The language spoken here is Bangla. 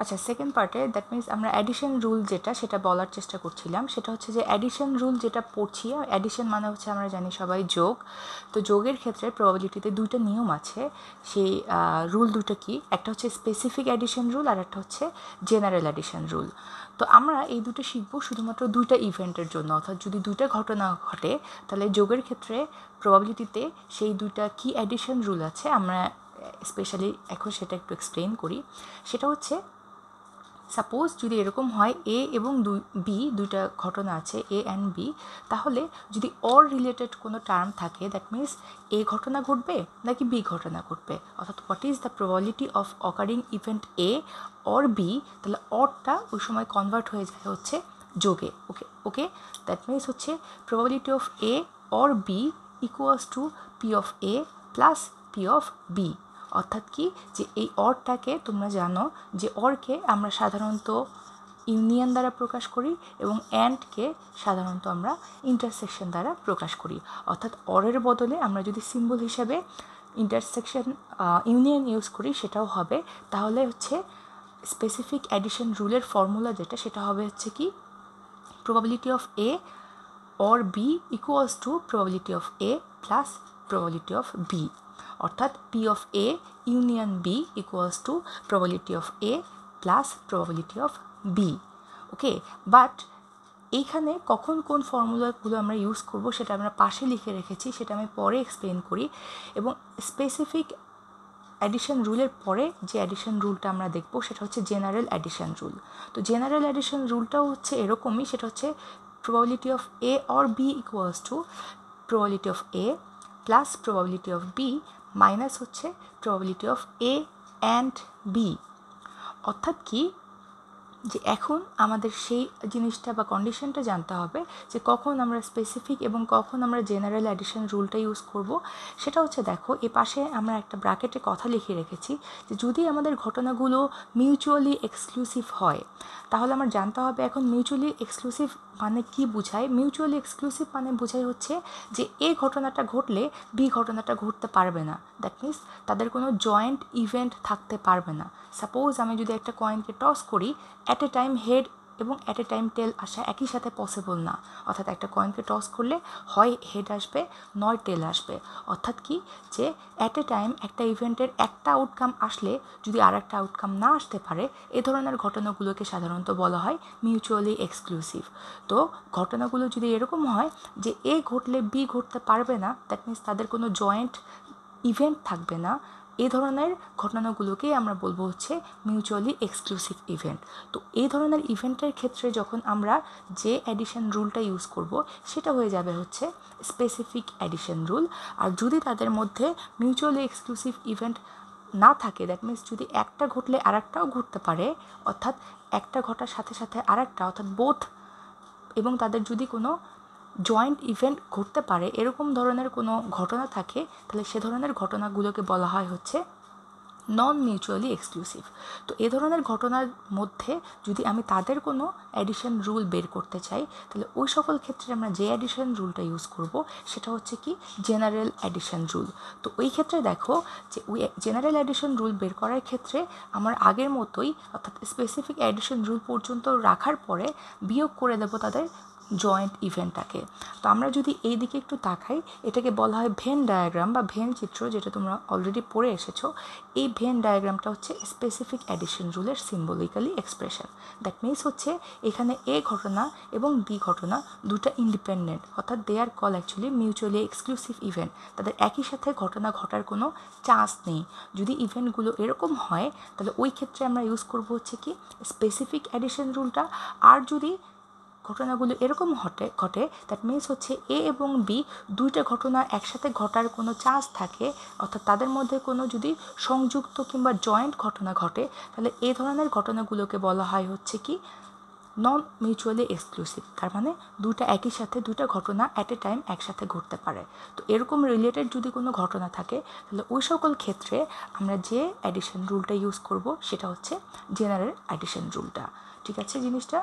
আচ্ছা সেকেন্ড পার্টে দ্যাট মিনস আমরা অ্যাডিশন রুল যেটা, সেটা বলার চেষ্টা করছিলাম। সেটা হচ্ছে যে অ্যাডিশন রুল যেটা পড়ছি অ্যাডিশন মানে হচ্ছে আমরা জানি সবাই যোগ। তো যোগের ক্ষেত্রে প্রবাবিলিটিতে দুইটা নিয়ম আছে। সেই রুল দুটো কি? একটা হচ্ছে স্পেসিফিক অ্যাডিশন রুল আর একটা হচ্ছে জেনারেল অ্যাডিশন রুল তো আমরা এই দুটো শিখব শুধুমাত্র দুইটা ইভেন্টের জন্য। অর্থাৎ যদি দুইটা ঘটনা ঘটে, তাহলে যোগের ক্ষেত্রে প্রবাবিলিটিতে সেই দুইটা কি অ্যাডিশন রুল আছে, আমরা স্পেশালি এখন সেটা একটু এক্সপ্লেন করি। সেটা হচ্ছে সাপোজ যদি এরকম হয় এ এবং দুই বি দুইটা ঘটনা আছে এ অ্যান্ড বি তাহলে যদি অর রিলেটেড কোনো টার্ম থাকে দ্যাট মিনস এ ঘটনা ঘটবে নাকি বি ঘটনা ঘটবে? অর্থাৎ what is the probability of occurring event A or B তাহলে অরটা ওই সময় কনভার্ট হয়ে যায় হচ্ছে যোগে ওকে ওকে দ্যাট মিনস হচ্ছে probability of A or B equals to P of A plus P of B অর্থাৎ কি? যে এই অরটাকে তোমরা জানো যে অরকে আমরা সাধারণত ইউনিয়ন দ্বারা প্রকাশ করি এবং অ্যান্ডকে সাধারণত আমরা ইন্টারসেকশন দ্বারা প্রকাশ করি। অর্থাৎ অরের বদলে আমরা যদি সিম্বল হিসেবে ইন্টারসেকশন ইউনিয়ন ইউজ করি সেটাও হবে। তাহলে হচ্ছে স্পেসিফিক অ্যাডিশন রুলের ফর্মুলা যেটা, সেটা হবে হচ্ছে কি? Probability of A or B equals to probability of A plus probability of B অর্থাৎ P of A union B equals to probability of A plus probability of B okay but এইখানে কখন কোন ফর্মুলাগুলো আমরা ইউজ করব সেটা আমরা পাশে লিখে রেখেছি, সেটা আমি পরে এক্সপ্লেন করি। এবং স্পেসিফিক অ্যাডিশন রুলের পরে যে অ্যাডিশন রুলটা আমরা দেখব সেটা হচ্ছে জেনারেল অ্যাডিশন রুল তো জেনারেল অ্যাডিশন রুলটাও হচ্ছে এরকমই, সেটা হচ্ছে probability of A or B equals to probability of A plus probability of B minus হচ্ছে probability of A and B অর্থাৎ কি যে এখন আমাদের সেই জিনিসটা বা কন্ডিশনটা জানতে হবে যে কখন আমরা স্পেসিফিক এবং কখন আমরা জেনারেল অ্যাডিশন রুলটা ইউজ করব। সেটা হচ্ছে দেখো, এ পাশে আমরা একটা ব্র্যাকেটে কথা লিখে রেখেছি যে যদি আমাদের ঘটনাগুলো মিউচুয়ালি এক্সক্লুসিভ হয়, তাহলে আমার জানতে হবে এখন মিউচুয়ালি এক্সক্লুসিভ মানে কি বোঝায়? মিউচুয়ালি এক্সক্লুসিভ মানে বোঝায় হচ্ছে যে এ ঘটনাটা ঘটলে বি ঘটনাটা ঘটতে পারবে না। দ্যাট মিনস তাদের কোনো জয়েন্ট ইভেন্ট থাকতে পারবে না। সাপোজ আমি যদি একটা কয়েনকে টস করি অ্যাট এ টাইম হেড এবং অ্যাট এ টাইম টেল আসা একই সাথে পসিবল না। অর্থাৎ একটা কয়েনকে টস করলে হয় হেড আসবে, নয় টেল আসবে। অর্থাৎ কি? যে অ্যাট এ টাইম একটা ইভেন্টের একটা আউটকাম আসলে যদি আর একটা আউটকাম না আসতে পারে, এ ধরনের ঘটনাগুলোকে সাধারণত বলা হয় মিউচুয়ালি এক্সক্লুসিভ তো ঘটনাগুলো যদি এরকম হয় যে এ ঘটলে বি ঘটতে পারবে না দ্যাট মিনস তাদের কোনো জয়েন্ট ইভেন্ট থাকবে না। এই ধরনের ঘটনাগুলোকেই আমরা বলব হচ্ছে মিউচুয়ালি এক্সক্লুসিভ ইভেন্ট তো এই ধরনের ইভেন্টের ক্ষেত্রে যখন আমরা যে অ্যাডিশন রুলটা ইউজ করব, সেটা হয়ে যাবে হচ্ছে স্পেসিফিক অ্যাডিশন রুল আর যদি তাদের মধ্যে মিউচুয়ালি এক্সক্লুসিভ ইভেন্ট না থাকে দ্যাট মিনস যদি একটা ঘটলে আর একটাও ঘটতে পারে, অর্থাৎ একটা ঘটার সাথে সাথে আর একটা অর্থাৎ বোথ এবং তাদের যদি কোনো জয়েন্ট ইভেন্ট ঘটতে পারে, এরকম ধরনের কোনো ঘটনা থাকে, তাহলে সে ধরনের ঘটনাগুলোকে বলা হয় হচ্ছে নন মিউচুয়ালি এক্সক্লুসিভ তো এ ধরনের ঘটনার মধ্যে যদি আমি তাদের কোনো অ্যাডিশন রুল বের করতে চাই, তাহলে ওই সকল ক্ষেত্রে আমরা যে অ্যাডিশন রুলটা ইউজ করব, সেটা হচ্ছে কি জেনারেল অ্যাডিশন রুল তো ওই ক্ষেত্রে দেখো যে ওই জেনারেল অ্যাডিশন রুল বের করার ক্ষেত্রে আমার আগের মতোই অর্থাৎ স্পেসিফিক অ্যাডিশন রুল পর্যন্ত রাখার পরে বিয়োগ করে দেবো তাদের জয়েন্ট ইভেন্টটাকে তো আমরা যদি এই দিকে একটু তাকাই, এটাকে বলা হয় ভেন ডায়াগ্রাম বা ভেন চিত্র যেটা তোমরা অলরেডি পড়ে এসেছ। এই ভেন ডায়াগ্রামটা হচ্ছে স্পেসিফিক অ্যাডিশন রুলের সিম্বলিক্যালি এক্সপ্রেশন দ্যাট মিনস হচ্ছে এখানে এ ঘটনা এবং বি ঘটনা দুটা ইন্ডিপেন্ডেন্ট অর্থাৎ they are call actually mutually exclusive event তাদের একই সাথে ঘটনা ঘটার কোনো চান্স নেই। যদি ইভেন্টগুলো এরকম হয়, তাহলে ওই ক্ষেত্রে আমরা ইউজ করব হচ্ছে কি স্পেসিফিক অ্যাডিশন রুলটা আর যদি ঘটনাগুলো এরকম ঘটে ঘটে দ্যাট মিনস হচ্ছে এ এবং বি দুইটা ঘটনা একসাথে ঘটার কোনো চান্স থাকে, অর্থাৎ তাদের মধ্যে কোনো যদি সংযুক্ত কিংবা জয়েন্ট ঘটনা ঘটে, তাহলে এই ধরনের ঘটনাগুলোকে বলা হয় হচ্ছে কি নন মিউচুয়ালি এক্সক্লুসিভ তার মানে দুটা একই সাথে দুটা ঘটনা অ্যাট এ টাইম একসাথে ঘটতে পারে। তো এরকম রিলেটেড যদি কোনো ঘটনা থাকে, তাহলে ওই সকল ক্ষেত্রে আমরা যে অ্যাডিশন রুলটা ইউজ করব, সেটা হচ্ছে জেনারেল অ্যাডিশন রুলটা ঠিক আছে জিনিসটা?